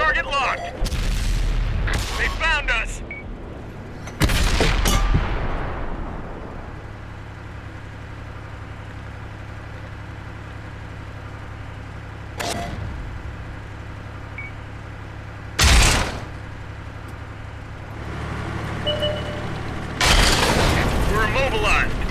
Target locked. They found us. We're immobilized.